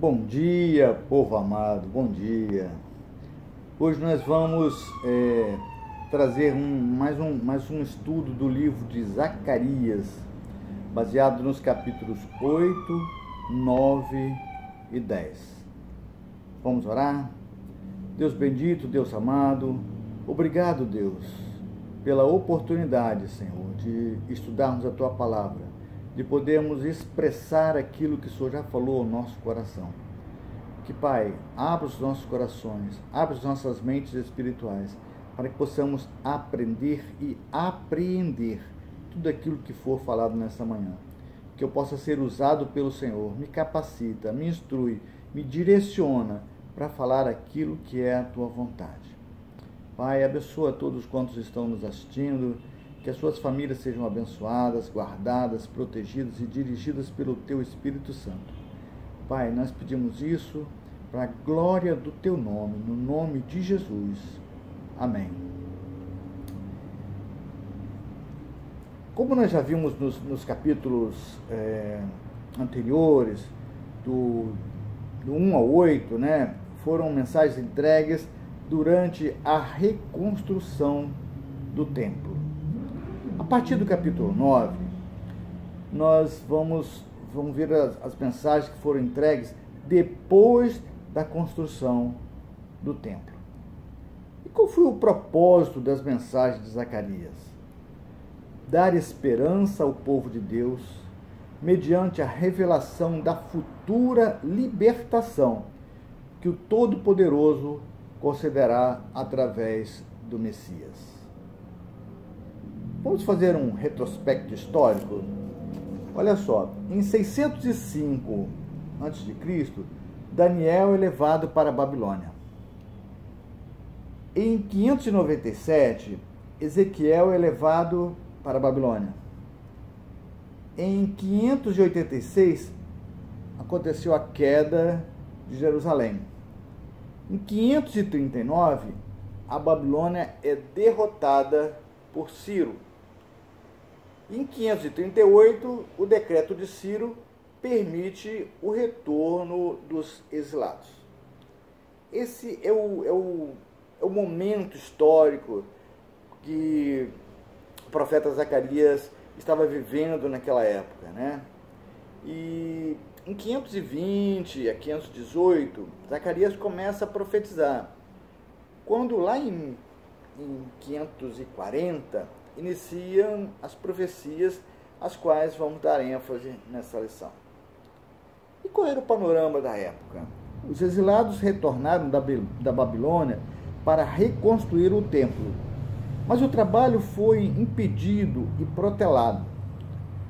Bom dia, povo amado, bom dia. Hoje nós vamos é, trazer um, mais, um, mais um estudo do livro de Zacarias, baseado nos capítulos 8, 9 e 10. Vamos orar? Deus bendito, Deus amado, obrigado, Deus, pela oportunidade, Senhor, de estudarmos a tua palavra de podermos expressar aquilo que o Senhor já falou ao nosso coração. Que, Pai, abra os nossos corações, abra as nossas mentes espirituais, para que possamos aprender e apreender tudo aquilo que for falado nesta manhã. Que eu possa ser usado pelo Senhor, me capacita, me instrui, me direciona para falar aquilo que é a tua vontade. Pai, abençoa todos quantos estão nos assistindo que as suas famílias sejam abençoadas, guardadas, protegidas e dirigidas pelo Teu Espírito Santo. Pai, nós pedimos isso para a glória do Teu nome, no nome de Jesus. Amém. Como nós já vimos nos, nos capítulos é, anteriores, do, do 1 ao 8, né, foram mensagens entregues durante a reconstrução do templo partir do capítulo 9, nós vamos, vamos ver as, as mensagens que foram entregues depois da construção do templo. E qual foi o propósito das mensagens de Zacarias? Dar esperança ao povo de Deus mediante a revelação da futura libertação que o Todo-Poderoso concederá através do Messias. Vamos fazer um retrospecto histórico? Olha só, em 605 a.C., Daniel é levado para a Babilônia. Em 597, Ezequiel é levado para a Babilônia. Em 586, aconteceu a queda de Jerusalém. Em 539, a Babilônia é derrotada por Ciro. Em 538, o decreto de Ciro permite o retorno dos exilados. Esse é o, é o, é o momento histórico que o profeta Zacarias estava vivendo naquela época. Né? E em 520 a 518, Zacarias começa a profetizar. Quando lá em, em 540, iniciam as profecias às quais vamos dar ênfase nessa lição. E qual era o panorama da época? Os exilados retornaram da Babilônia para reconstruir o templo, mas o trabalho foi impedido e protelado.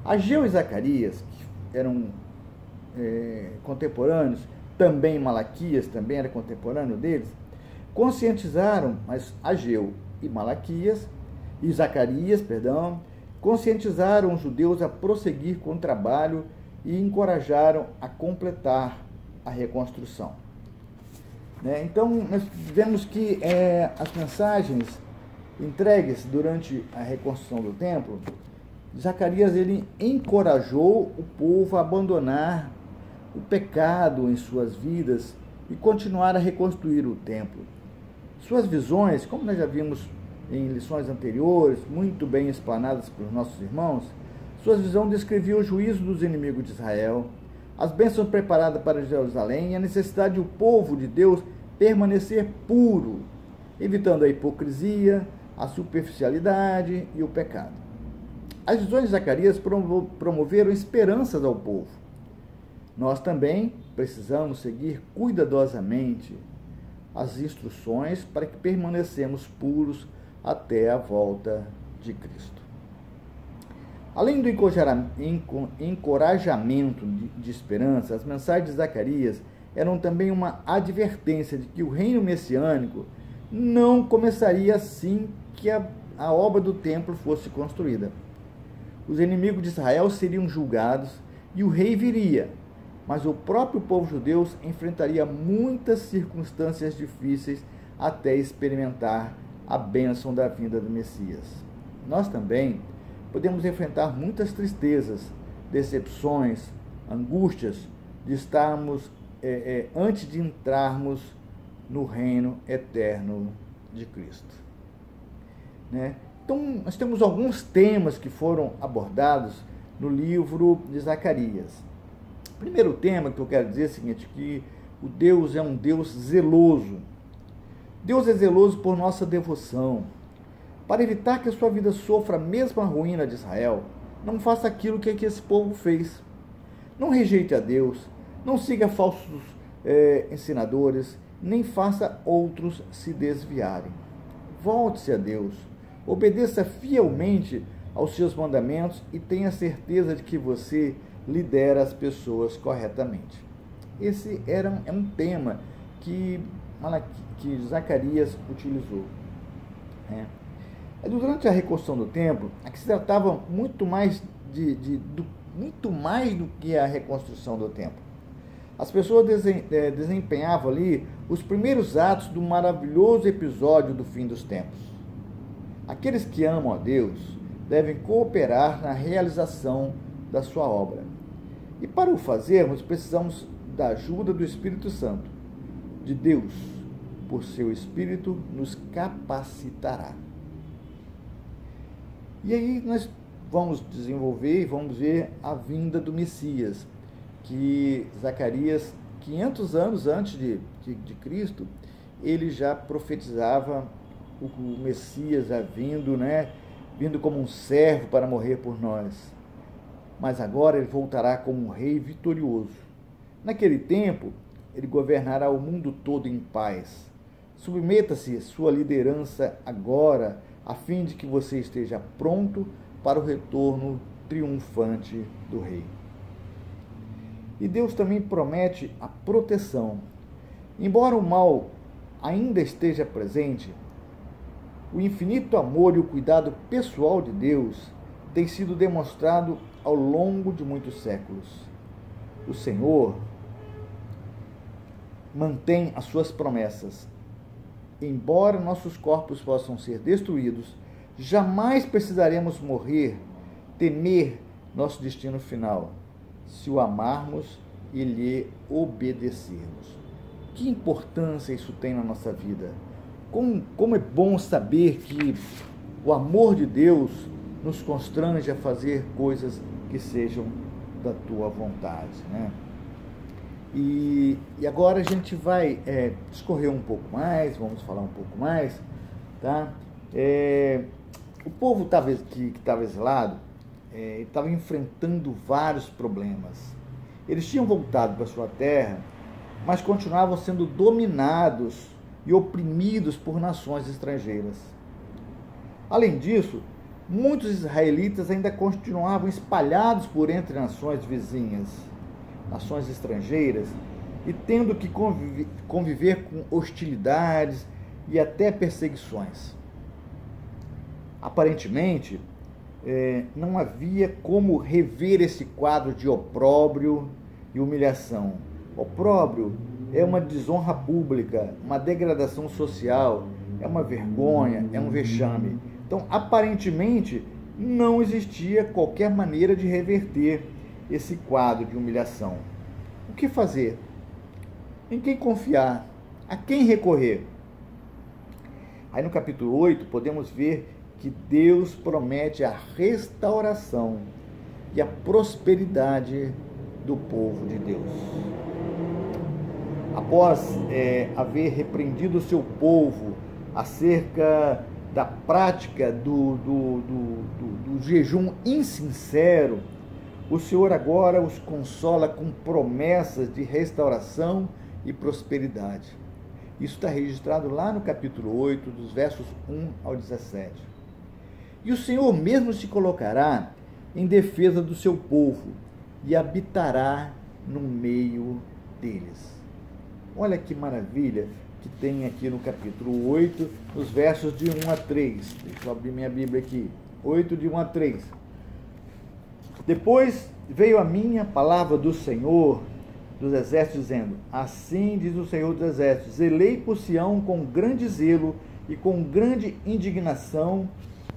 Ageu e Zacarias, que eram é, contemporâneos, também Malaquias, também era contemporâneo deles, conscientizaram, mas Ageu e Malaquias e Zacarias, perdão, conscientizaram os judeus a prosseguir com o trabalho e encorajaram a completar a reconstrução. Né? Então, nós vemos que é, as mensagens entregues durante a reconstrução do templo, Zacarias ele encorajou o povo a abandonar o pecado em suas vidas e continuar a reconstruir o templo. Suas visões, como nós já vimos em lições anteriores, muito bem explanadas pelos nossos irmãos, sua visão descrevia o juízo dos inimigos de Israel, as bênçãos preparadas para Jerusalém e a necessidade do povo de Deus permanecer puro, evitando a hipocrisia, a superficialidade e o pecado. As visões de Zacarias promoveram esperanças ao povo. Nós também precisamos seguir cuidadosamente as instruções para que permanecemos puros até a volta de Cristo. Além do encorajamento de esperança, as mensagens de Zacarias eram também uma advertência de que o reino messiânico não começaria assim que a, a obra do templo fosse construída. Os inimigos de Israel seriam julgados e o rei viria, mas o próprio povo judeu enfrentaria muitas circunstâncias difíceis até experimentar a bênção da vinda do Messias. Nós também podemos enfrentar muitas tristezas, decepções, angústias de estarmos é, é, antes de entrarmos no reino eterno de Cristo. Né? Então, nós temos alguns temas que foram abordados no livro de Zacarias. O primeiro tema que eu quero dizer é o seguinte, que o Deus é um Deus zeloso. Deus é zeloso por nossa devoção. Para evitar que a sua vida sofra a mesma ruína de Israel, não faça aquilo que, que esse povo fez. Não rejeite a Deus, não siga falsos é, ensinadores, nem faça outros se desviarem. Volte-se a Deus Obedeça fielmente aos seus mandamentos e tenha certeza de que você lidera as pessoas corretamente. Esse era um, é um tema que, que Zacarias utilizou. É. Durante a reconstrução do templo, aqui se tratava muito mais de, de do, muito mais do que a reconstrução do templo. As pessoas é, desempenhavam ali os primeiros atos do maravilhoso episódio do fim dos tempos. Aqueles que amam a Deus devem cooperar na realização da sua obra. E para o fazermos, precisamos da ajuda do Espírito Santo, de Deus, por seu Espírito, nos capacitará. E aí nós vamos desenvolver e vamos ver a vinda do Messias, que Zacarias, 500 anos antes de, de, de Cristo, ele já profetizava o Messias já vindo, né? Vindo como um servo para morrer por nós. Mas agora ele voltará como um rei vitorioso. Naquele tempo, ele governará o mundo todo em paz. Submeta-se sua liderança agora, a fim de que você esteja pronto para o retorno triunfante do rei. E Deus também promete a proteção. Embora o mal ainda esteja presente, o infinito amor e o cuidado pessoal de Deus tem sido demonstrado ao longo de muitos séculos. O Senhor mantém as suas promessas. Embora nossos corpos possam ser destruídos, jamais precisaremos morrer, temer nosso destino final, se o amarmos e lhe obedecermos. Que importância isso tem na nossa vida? Como, como é bom saber que o amor de Deus nos constrange a fazer coisas que sejam da tua vontade. Né? E, e agora a gente vai é, discorrer um pouco mais, vamos falar um pouco mais. Tá? É, o povo tava, que estava exilado é, estava enfrentando vários problemas. Eles tinham voltado para sua terra, mas continuavam sendo dominados e oprimidos por nações estrangeiras. Além disso, muitos israelitas ainda continuavam espalhados por entre nações vizinhas, nações estrangeiras, e tendo que conviver, com hostilidades e até perseguições. Aparentemente, é, não havia como rever esse quadro de opróbrio e humilhação. Opróbrio é uma desonra pública, uma degradação social, é uma vergonha, é um vexame. Então, aparentemente, não existia qualquer maneira de reverter esse quadro de humilhação. O que fazer? Em quem confiar? A quem recorrer? Aí no capítulo 8 podemos ver que Deus promete a restauração e a prosperidade do povo de Deus após é, haver repreendido o seu povo acerca da prática do, do, do, do, jejum insincero, o Senhor agora os consola com promessas de restauração e prosperidade. Isso está registrado lá no capítulo 8, dos versos 1 ao 17. E o Senhor mesmo se colocará em defesa do seu povo e habitará no meio deles. Olha que maravilha que tem aqui no capítulo 8, nos versos de 1 a 3. Deixa eu abrir minha Bíblia aqui. 8 de 1 a 3. Depois veio a minha palavra do Senhor dos exércitos, dizendo: Assim diz o Senhor dos exércitos: Zelei por Sião com grande zelo e com grande indignação,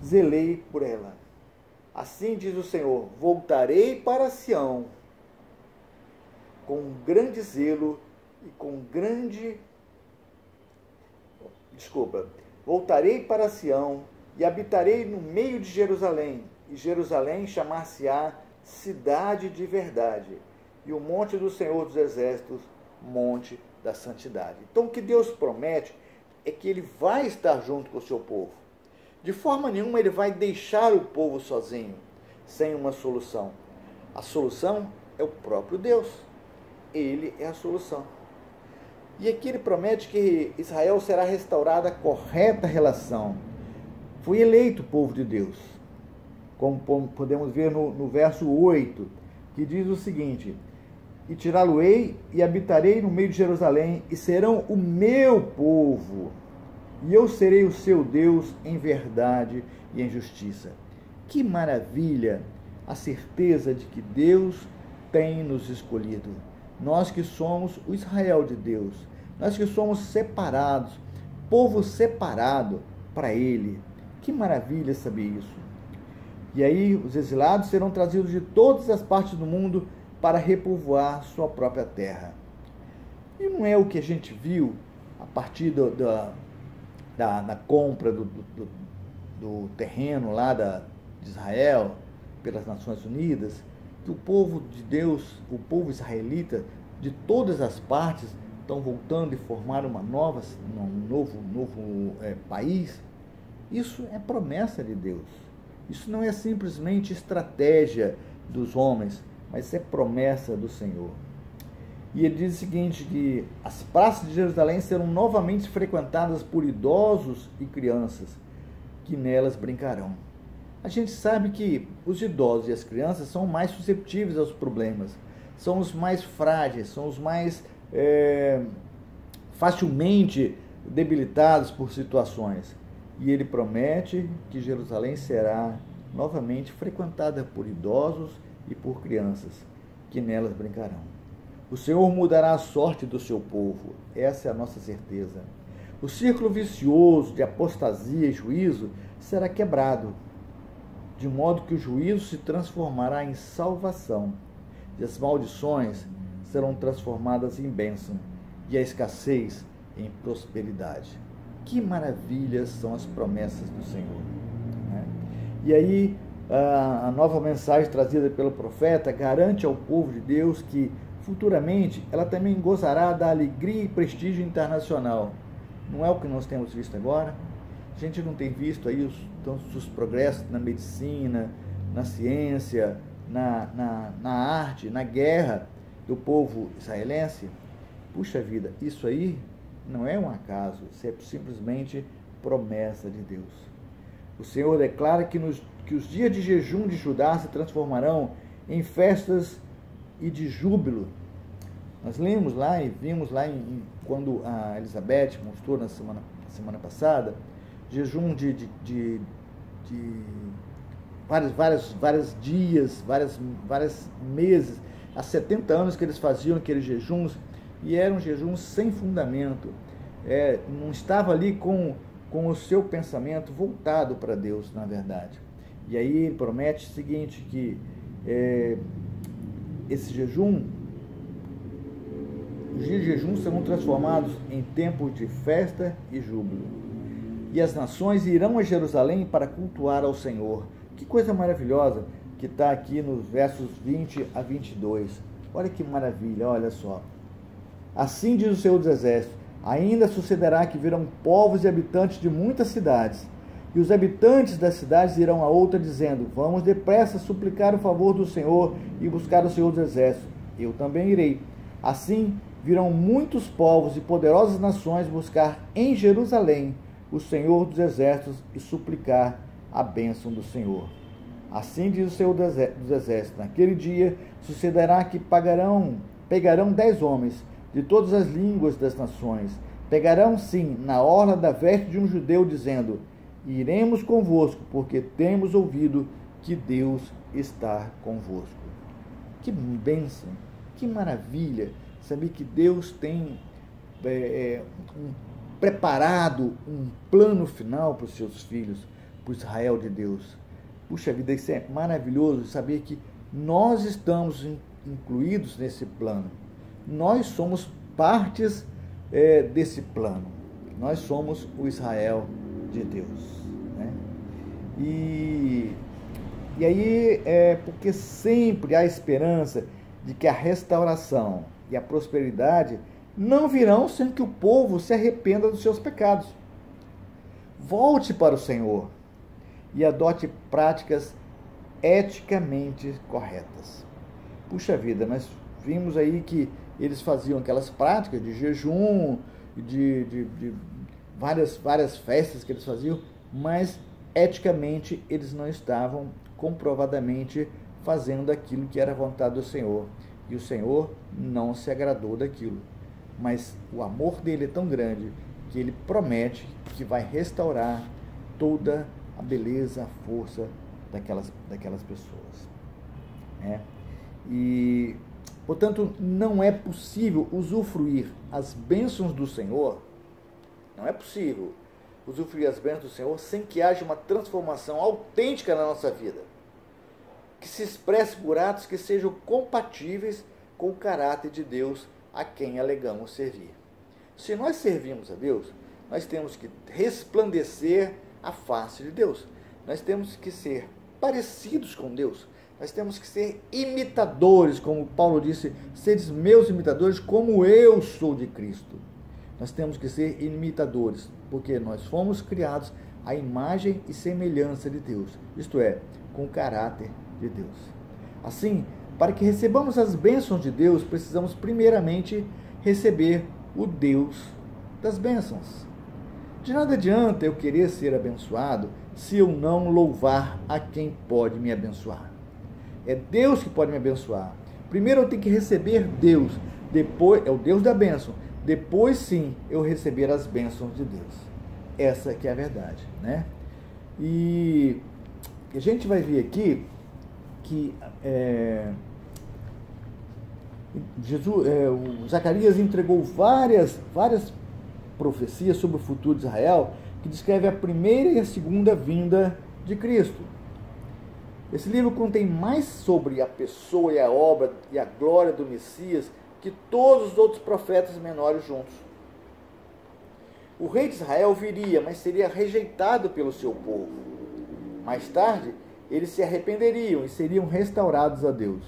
zelei por ela. Assim diz o Senhor: Voltarei para Sião com grande zelo e com grande. Desculpa. Voltarei para Sião e habitarei no meio de Jerusalém, e Jerusalém chamar-se-á cidade de verdade, e o monte do Senhor dos Exércitos, monte da santidade. Então, o que Deus promete é que Ele vai estar junto com o seu povo. De forma nenhuma Ele vai deixar o povo sozinho, sem uma solução. A solução é o próprio Deus. Ele é a solução. E aqui ele promete que Israel será restaurada a correta relação. Foi eleito o povo de Deus. Como podemos ver no, no verso 8, que diz o seguinte: E tirá-lo-ei e habitarei no meio de Jerusalém, e serão o meu povo, e eu serei o seu Deus em verdade e em justiça. Que maravilha a certeza de que Deus tem nos escolhido. Nós que somos o Israel de Deus, nós que somos separados, povo separado para Ele. Que maravilha saber isso. E aí os exilados serão trazidos de todas as partes do mundo para repovoar sua própria terra. E não é o que a gente viu a partir do, da, da, da, compra do, do, do terreno lá da, de Israel pelas Nações Unidas, que o povo de Deus, o povo israelita, de todas as partes, estão voltando e formar uma nova, um novo, novo é, país. Isso é promessa de Deus. Isso não é simplesmente estratégia dos homens, mas é promessa do Senhor. E ele diz o seguinte: que as praças de Jerusalém serão novamente frequentadas por idosos e crianças, que nelas brincarão. A gente sabe que os idosos e as crianças são mais susceptíveis aos problemas, são os mais frágeis, são os mais é, facilmente debilitados por situações. E ele promete que Jerusalém será novamente frequentada por idosos e por crianças, que nelas brincarão. O Senhor mudará a sorte do seu povo, essa é a nossa certeza. O círculo vicioso de apostasia e juízo será quebrado de modo que o juízo se transformará em salvação, e as maldições serão transformadas em bênção, e a escassez em prosperidade. Que maravilhas são as promessas do Senhor. Né? E aí, a nova mensagem trazida pelo profeta garante ao povo de Deus que futuramente ela também gozará da alegria e prestígio internacional. Não é o que nós temos visto agora? A gente não tem visto aí os, tantos os progressos na medicina, na ciência, na, na, na arte, na guerra do povo israelense? Puxa vida, isso aí não é um acaso, isso é simplesmente promessa de Deus. O Senhor declara que, nos, que os dias de jejum de Judá se transformarão em festas e de júbilo. Nós lemos lá e vimos lá em, em, quando a Elizabeth mostrou na semana, semana passada jejum de, de, de, de vários, vários, vários dias, meses. Há 70 anos que eles faziam aqueles jejuns e eram jejuns sem fundamento. É, não estava ali com, com o seu pensamento voltado para Deus, na verdade. E aí ele promete o seguinte, que é, esse jejum, os dias de jejum serão transformados em tempos de festa e júbilo e as nações irão a Jerusalém para cultuar ao Senhor. Que coisa maravilhosa que está aqui nos versos 20 a 22. Olha que maravilha, olha só. Assim diz o Senhor dos Exércitos: ainda sucederá que virão povos e habitantes de muitas cidades. E os habitantes das cidades irão a outra, dizendo: Vamos depressa suplicar o favor do Senhor e buscar o Senhor dos Exércitos. Eu também irei. Assim virão muitos povos e poderosas nações buscar em Jerusalém o Senhor dos Exércitos e suplicar a bênção do Senhor. Assim diz o Senhor dos Exércitos: Naquele dia sucederá que pagarão, pegarão dez homens de todas as línguas das nações, pegarão sim na orla da veste de um judeu, dizendo: Iremos convosco, porque temos ouvido que Deus está convosco. Que bênção, que maravilha saber que Deus tem é, um preparado um plano final para os seus filhos, para o Israel de Deus. Puxa vida, isso é maravilhoso saber que nós estamos incluídos nesse plano. Nós somos partes é, desse plano. Nós somos o Israel de Deus. Né? E, e aí é porque sempre há esperança de que a restauração e a prosperidade não virão sem que o povo se arrependa dos seus pecados. Volte para o Senhor e adote práticas eticamente corretas. Puxa vida, nós vimos aí que eles faziam aquelas práticas de jejum, de, de, de várias, várias festas que eles faziam, mas eticamente eles não estavam comprovadamente fazendo aquilo que era vontade do Senhor. E o Senhor não se agradou daquilo. Mas o amor dele é tão grande que ele promete que vai restaurar toda a beleza, a força daquelas, daquelas pessoas. É. E, portanto, não é possível usufruir as bênçãos do Senhor, não é possível usufruir as bênçãos do Senhor sem que haja uma transformação autêntica na nossa vida, que se expresse por atos que sejam compatíveis com o caráter de Deus a quem alegamos servir. Se nós servimos a Deus, nós temos que resplandecer a face de Deus. Nós temos que ser parecidos com Deus. Nós temos que ser imitadores, como Paulo disse, seres meus imitadores, como eu sou de Cristo. Nós temos que ser imitadores, porque nós fomos criados à imagem e semelhança de Deus, isto é, com o caráter de Deus. Assim, para que recebamos as bênçãos de Deus, precisamos primeiramente receber o Deus das bênçãos. De nada adianta eu querer ser abençoado se eu não louvar a quem pode me abençoar. É Deus que pode me abençoar. Primeiro eu tenho que receber Deus, depois é o Deus da bênção. Depois sim eu receber as bênçãos de Deus. Essa que é a verdade, né? E a gente vai ver aqui que é, Jesus, é, Zacarias entregou várias, várias profecias sobre o futuro de Israel que descreve a primeira e a segunda vinda de Cristo. Esse livro contém mais sobre a pessoa e a obra e a glória do Messias que todos os outros profetas menores juntos. O rei de Israel viria, mas seria rejeitado pelo seu povo. Mais tarde, eles se arrependeriam e seriam restaurados a Deus.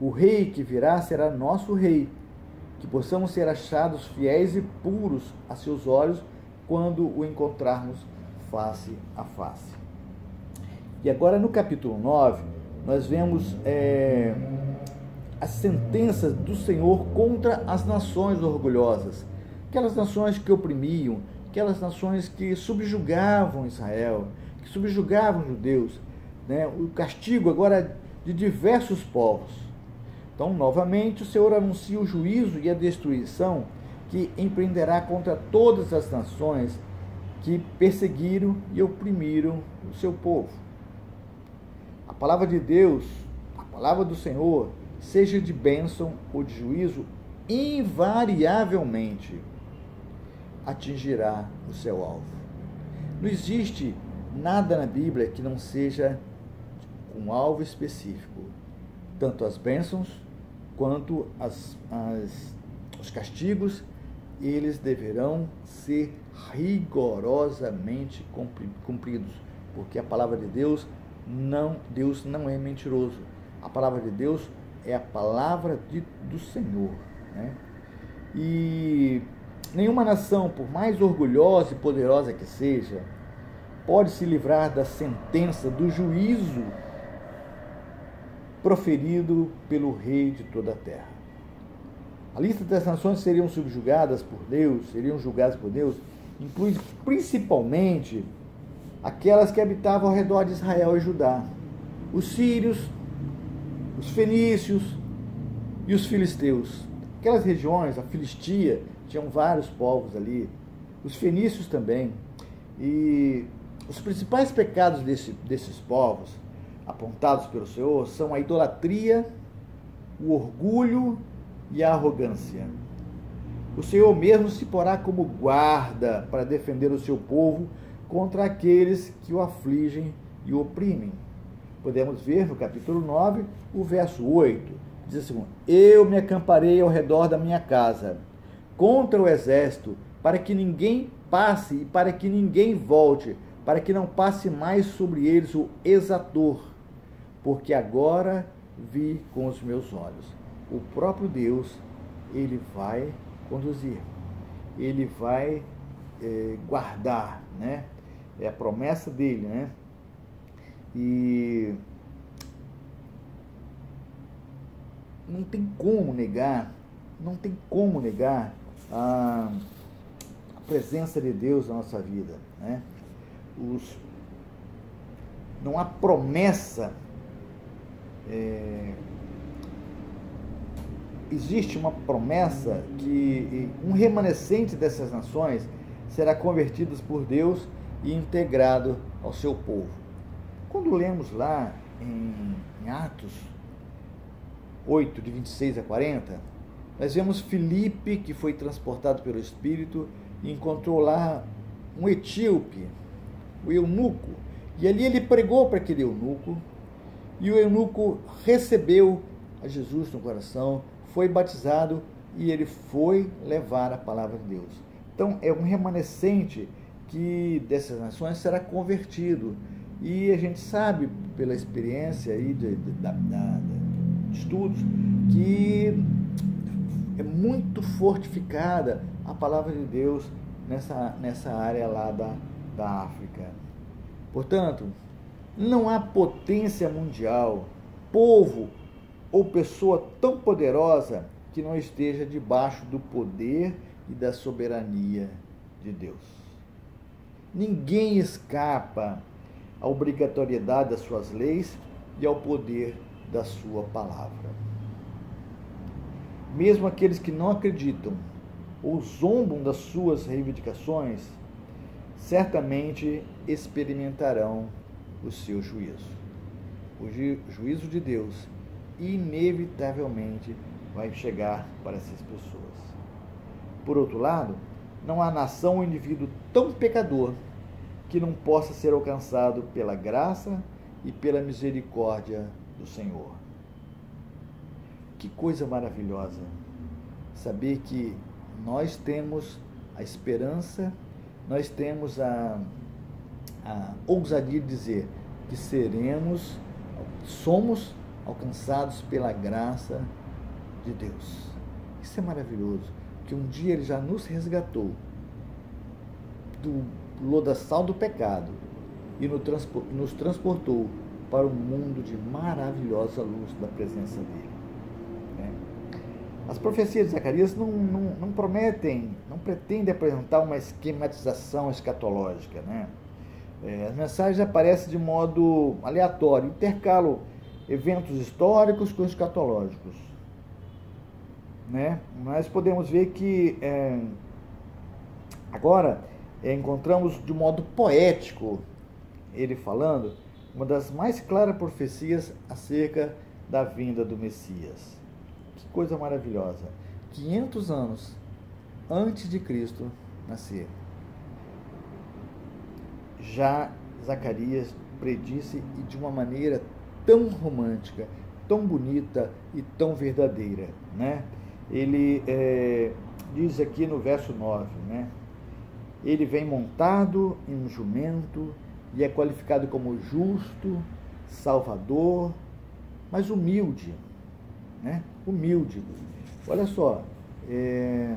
O rei que virá será nosso rei, que possamos ser achados fiéis e puros a seus olhos quando o encontrarmos face a face. E agora no capítulo 9, nós vemos é, as sentenças do Senhor contra as nações orgulhosas, aquelas nações que oprimiam, aquelas nações que subjugavam Israel, que subjugavam os judeus, né? o castigo agora de diversos povos. Então, novamente, o Senhor anuncia o juízo e a destruição que empreenderá contra todas as nações que perseguiram e oprimiram o seu povo. Palavra de Deus, a palavra do Senhor, seja de bênção ou de juízo, invariavelmente atingirá o seu alvo. Não existe nada na Bíblia que não seja um alvo específico. Tanto as bênçãos quanto as, as, os castigos, eles deverão ser rigorosamente cumpridos, porque a palavra de Deus não, Deus não é mentiroso. A palavra de Deus é a palavra de, do Senhor. Né? E nenhuma nação, por mais orgulhosa e poderosa que seja, pode se livrar da sentença, do juízo proferido pelo rei de toda a terra. A lista das nações seriam subjugadas por Deus, seriam julgadas por Deus, inclui principalmente aquelas que habitavam ao redor de Israel e Judá: os sírios, os fenícios e os filisteus. Aquelas regiões, a Filistia, tinham vários povos ali, os fenícios também. E os principais pecados desse, desses povos apontados pelo Senhor são a idolatria, o orgulho e a arrogância. O Senhor mesmo se porá como guarda para defender o seu povo contra aqueles que o afligem e o oprimem. Podemos ver no capítulo 9, o verso 8, diz assim: Eu me acamparei ao redor da minha casa, contra o exército, para que ninguém passe e para que ninguém volte, para que não passe mais sobre eles o exator, porque agora vi com os meus olhos. O próprio Deus, ele vai conduzir, ele vai é, guardar, né? É a promessa dele, né? E não tem como negar, não tem como negar a, a presença de Deus na nossa vida, né? Os, não há promessa é, existe uma promessa que um remanescente dessas nações será convertido por Deus e integrado ao seu povo. Quando lemos lá em, em Atos 8, de 26 a 40, nós vemos Filipe que foi transportado pelo Espírito e encontrou lá um etíope, o eunuco, e ali ele pregou para aquele eunuco, e o eunuco recebeu a Jesus no coração, foi batizado e ele foi levar a palavra de Deus. Então, é um remanescente que dessas nações será convertido. E a gente sabe, pela experiência aí de, de, de, de estudos, que é muito fortificada a palavra de Deus nessa, nessa área lá da, da África. Portanto, não há potência mundial, povo ou pessoa tão poderosa que não esteja debaixo do poder e da soberania de Deus. Ninguém escapa à obrigatoriedade das suas leis e ao poder da sua palavra. Mesmo aqueles que não acreditam ou zombam das suas reivindicações, certamente experimentarão o seu juízo. O juízo de Deus inevitavelmente vai chegar para essas pessoas. Por outro lado, não há nação ou indivíduo tão pecador que não possa ser alcançado pela graça e pela misericórdia do Senhor. Que coisa maravilhosa saber que nós temos a esperança, nós temos a, a ousadia de dizer que seremos, somos alcançados pela graça de Deus. Isso é maravilhoso, que um dia ele já nos resgatou do lodaçal do pecado e nos transportou para um mundo de maravilhosa luz da presença dele. Né? As profecias de Zacarias não, não, não prometem, não pretendem apresentar uma esquematização escatológica. Né? É, as mensagens aparecem de modo aleatório, intercalam eventos históricos com escatológicos. Né? Nós podemos ver que é, agora é, encontramos de modo poético ele falando uma das mais claras profecias acerca da vinda do Messias. Que coisa maravilhosa! 500 anos antes de Cristo nascer, já Zacarias predisse e de uma maneira tão romântica, tão bonita e tão verdadeira, né? Ele é, diz aqui no verso 9, né? Ele vem montado em um jumento e é qualificado como justo, salvador, mas humilde, né? Humilde. Olha só, é,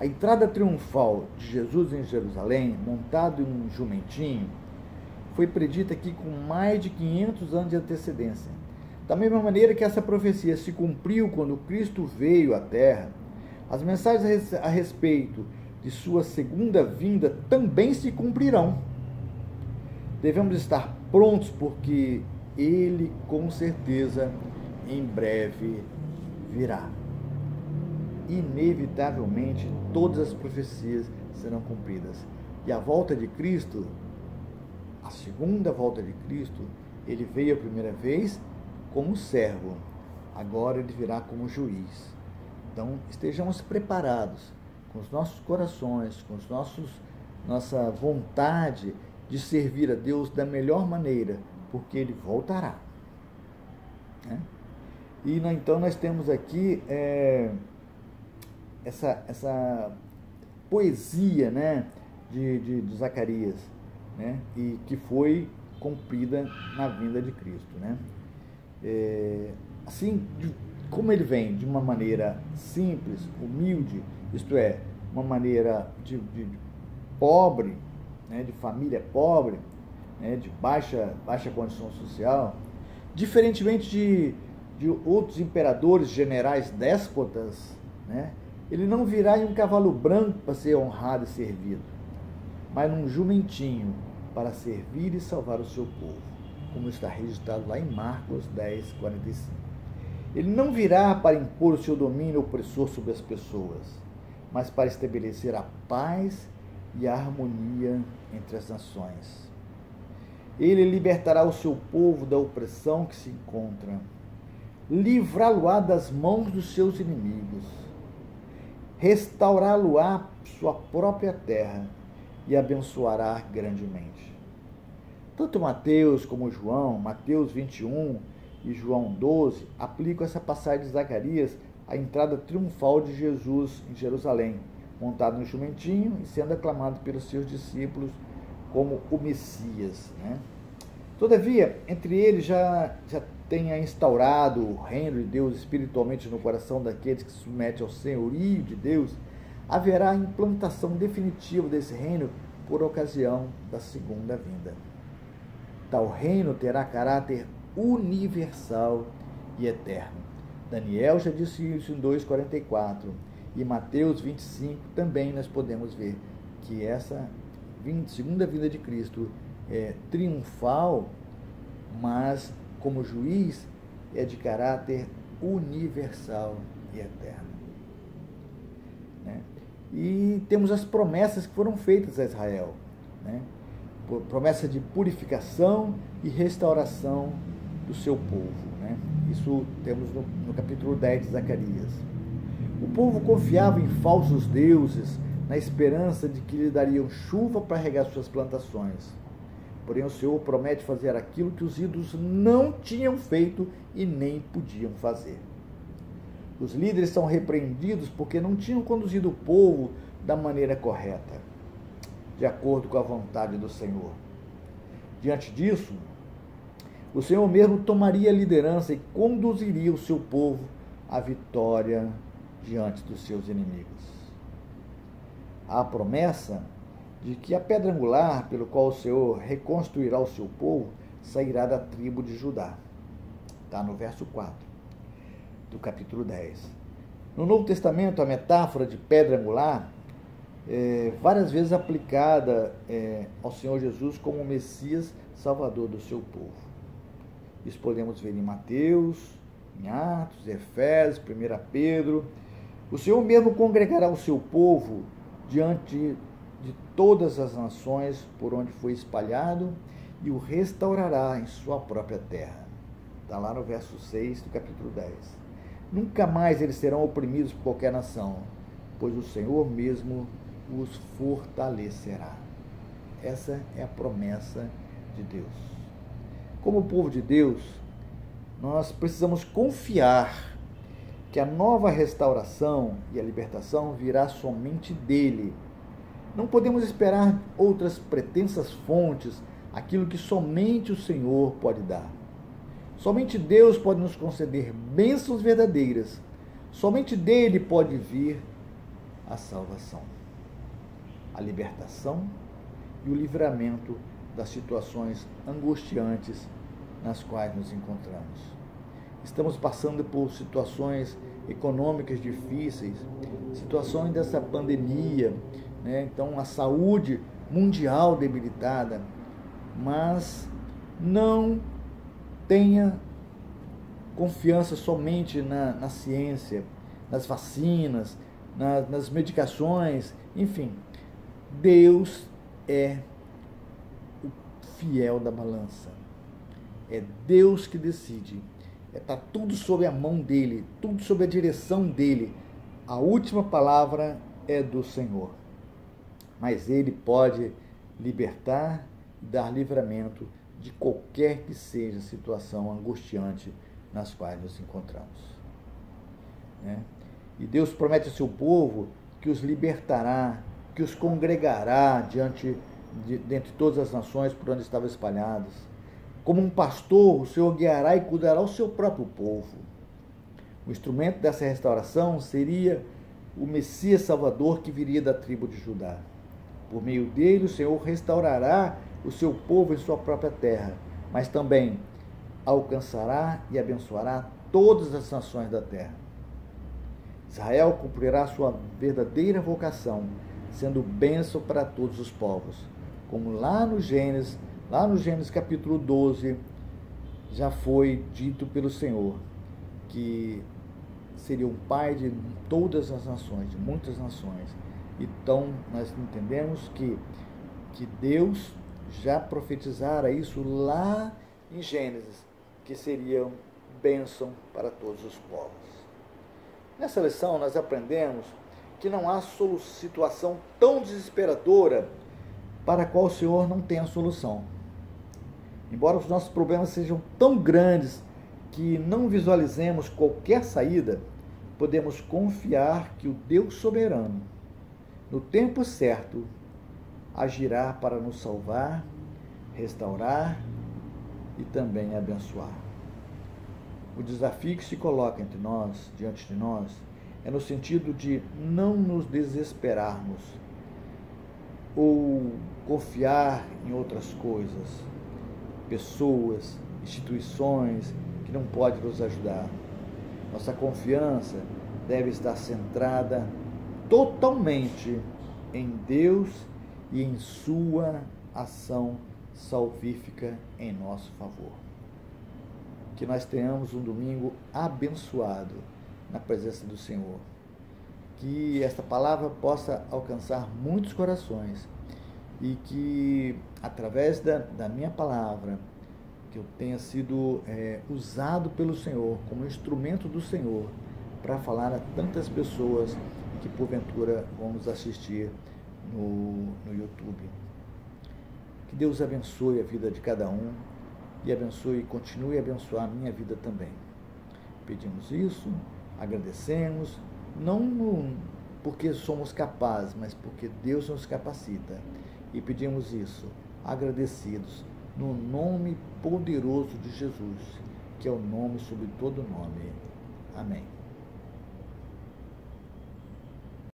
a entrada triunfal de Jesus em Jerusalém, montado em um jumentinho, foi predita aqui com mais de 500 anos de antecedência. Da mesma maneira que essa profecia se cumpriu quando Cristo veio à Terra, as mensagens a respeito de sua segunda vinda também se cumprirão. Devemos estar prontos porque ele com certeza em breve virá. Inevitavelmente todas as profecias serão cumpridas. E a volta de Cristo a segunda volta de Cristo, ele veio a primeira vez como servo, agora ele virá como juiz. Então, estejamos preparados com os nossos corações, com os nossos nossa vontade de servir a Deus da melhor maneira, porque ele voltará. Né? E então nós temos aqui é, essa, essa poesia né, de, de, de Zacarias, né, e que foi cumprida na vinda de Cristo. Né? É, assim, de, como ele vem de uma maneira simples, humilde, isto é, uma maneira de, de, de pobre, né, de família pobre, né, de baixa, baixa condição social, diferentemente de, de outros imperadores, generais déspotas, né, ele não virá em um cavalo branco para ser honrado e servido, mas num jumentinho para servir e salvar o seu povo, como está registrado lá em Marcos 10, 45. Ele não virá para impor o seu domínio opressor sobre as pessoas, mas para estabelecer a paz e a harmonia entre as nações. Ele libertará o seu povo da opressão que se encontra, livrá-lo-á das mãos dos seus inimigos, restaurá-lo-á sua própria terra e abençoará grandemente. Tanto Mateus como João, Mateus 21 e João 12, aplicam essa passagem de Zacarias à entrada triunfal de Jesus em Jerusalém, montado no jumentinho e sendo aclamado pelos seus discípulos como o Messias. Né? Todavia, entre eles já, já tenha instaurado o reino de Deus espiritualmente no coração daqueles que se submetem ao senhorio de Deus, haverá implantação definitiva desse reino por ocasião da segunda vinda. Tal reino terá caráter universal e eterno. Daniel já disse isso em 2,44 e Mateus 25 também nós podemos ver que essa segunda vinda de Cristo é triunfal, mas como juiz é de caráter universal e eterno. Né? E temos as promessas que foram feitas a Israel. Né? Promessa de purificação e restauração do seu povo. Né? Isso temos no, no capítulo 10 de Zacarias. O povo confiava em falsos deuses, na esperança de que lhe dariam chuva para regar suas plantações. Porém, o Senhor promete fazer aquilo que os ídolos não tinham feito e nem podiam fazer. Os líderes são repreendidos porque não tinham conduzido o povo da maneira correta, de acordo com a vontade do Senhor. Diante disso, o Senhor mesmo tomaria a liderança e conduziria o seu povo à vitória diante dos seus inimigos. A promessa de que a pedra angular pelo qual o Senhor reconstruirá o seu povo sairá da tribo de Judá. Está no verso 4 do capítulo 10. No Novo Testamento, a metáfora de pedra angular é várias vezes aplicada é, ao Senhor Jesus como Messias Salvador do seu povo. Isso podemos ver em Mateus, em Atos, Efésios, 1 Pedro. O Senhor mesmo congregará o seu povo diante de todas as nações por onde foi espalhado e o restaurará em sua própria terra. Está lá no verso 6 do capítulo 10. Nunca mais eles serão oprimidos por qualquer nação, pois o Senhor mesmo os fortalecerá. Essa é a promessa de Deus. Como povo de Deus, nós precisamos confiar que a nova restauração e a libertação virá somente dele não podemos esperar outras pretensas fontes, aquilo que somente o Senhor pode dar. Somente Deus pode nos conceder bênçãos verdadeiras. Somente dele pode vir a salvação, a libertação e o livramento das situações angustiantes nas quais nos encontramos. Estamos passando por situações econômicas difíceis, situações dessa pandemia, né? então a saúde mundial debilitada, mas não tenha confiança somente na, na ciência, nas vacinas, na, nas medicações, enfim. Deus é o fiel da balança. É Deus que decide. Está é, tá tudo sob a mão dele, tudo sob a direção dele. A última palavra é do Senhor mas ele pode libertar e dar livramento de qualquer que seja a situação angustiante nas quais nos encontramos. Né? E Deus promete ao seu povo que os libertará, que os congregará diante de, dentre todas as nações por onde estavam espalhados. Como um pastor, o Senhor guiará e cuidará o seu próprio povo. O instrumento dessa restauração seria o Messias Salvador que viria da tribo de Judá. Por meio dele, o Senhor restaurará o seu povo em sua própria terra, mas também alcançará e abençoará todas as nações da terra. Israel cumprirá sua verdadeira vocação, sendo bênção para todos os povos. Como lá no Gênesis, lá no Gênesis capítulo 12, já foi dito pelo Senhor que seria um pai de todas as nações, de muitas nações. Então, nós entendemos que, que Deus já profetizara isso lá em Gênesis, que seria bênção para todos os povos. Nessa lição, nós aprendemos que não há situação tão desesperadora para a qual o Senhor não tenha solução. Embora os nossos problemas sejam tão grandes que não visualizemos qualquer saída, podemos confiar que o Deus soberano, no tempo certo, agirá para nos salvar, restaurar e também abençoar. O desafio que se coloca entre nós, diante de nós, é no sentido de não nos desesperarmos ou confiar em outras coisas, pessoas, instituições que não podem nos ajudar. Nossa confiança deve estar centrada totalmente em Deus e em Sua ação salvífica em nosso favor. Que nós tenhamos um domingo abençoado na presença do Senhor. Que esta palavra possa alcançar muitos corações e que, através da, da minha palavra, que eu tenha sido é, usado pelo Senhor como instrumento do Senhor para falar a tantas pessoas que porventura vão nos assistir no, no YouTube. Que Deus abençoe a vida de cada um e abençoe e continue a abençoar a minha vida também. Pedimos isso, agradecemos, não porque somos capazes, mas porque Deus nos capacita. E pedimos isso, agradecidos, no nome poderoso de Jesus, que é o nome sobre todo nome. Amém.